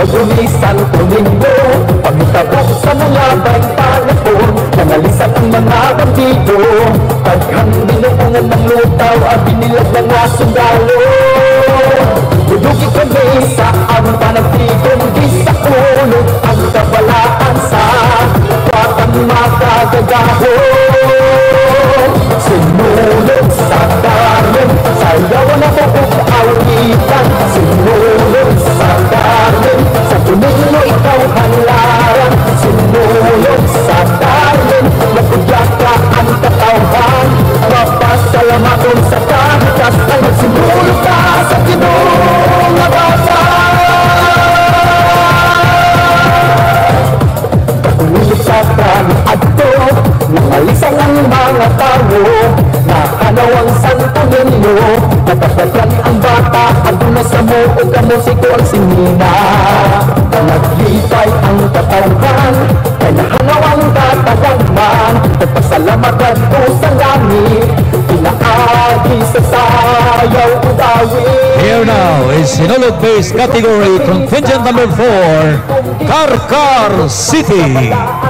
Huwag umisan tumingo Pagtabok sa mga bantanapon Nanalisan ang mga bandido. Paghang binuungan ng lutaw At binilag ng mga sundalo Dudugi kami sa aming panagtigong Di sa ulo ang kabalaan sa Kwatang makagagahon Ulit sa adto Nangalisang ang mga tao. Nakanaw ang santo ninyo Natapagyan ang bata. Ando na sa mo o kamusiko ang sinina. Naglipay is Sinulog Base Category Contingent number 4, Karkar City.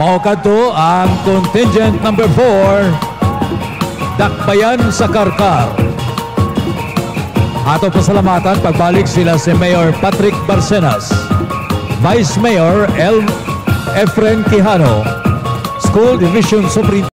Mao kadto ang contingent number 4 Dakbayan sa Karkar. Ato pasalamatan pagbalik sila si Mayor Patrick Barcenas, Vice Mayor L. Efren Quijano, School Division Superintendent